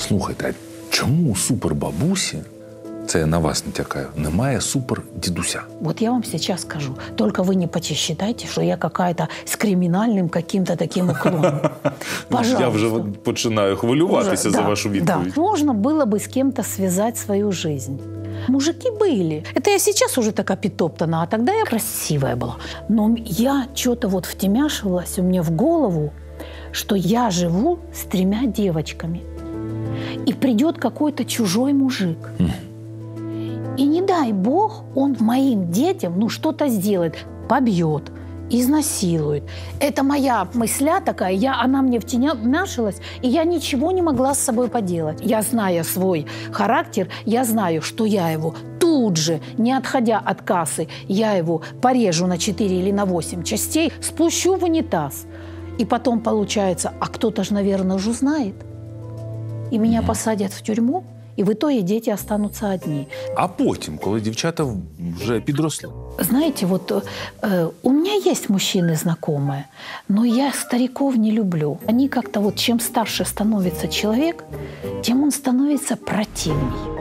Слухайте, а чому у супербабусі, це я на вас натякаю, немає супердідуся? Вот я вам сейчас скажу. Только вы не посчитайте, что я какая-то с криминальным каким-то таким уклоном. Пожалуйста. Я вже починаю хвилюватися Уже, за да, вашу да. відповідь. Можно было бы с кем-то связать свою жизнь. Мужики были. Это я сейчас уже такая питоптана, а тогда я красивая была. Но я что-то вот втемяшивалась у меня в голову, что я живу с тремя девочками. и придет какой-то чужой мужик. И не дай бог он моим детям ну что-то сделает, побьет, изнасилует. Это моя мысля такая, я, она мне втемяшилась, и я ничего не могла с собой поделать. Я зная свой характер, я знаю, что я его тут же, не отходя от кассы, я его порежу на 4 или на 8 частей, спущу в унитаз. И потом получается, а кто-то же, наверное, уже знает И меня посадят в тюрьму, и в итоге дети останутся одни. А потім, коли дівчата вже підросли. Знаете, вот э, у меня есть мужчины знакомые, но я стариков не люблю. Они как-то вот чем старше становится человек, тем он становится противней.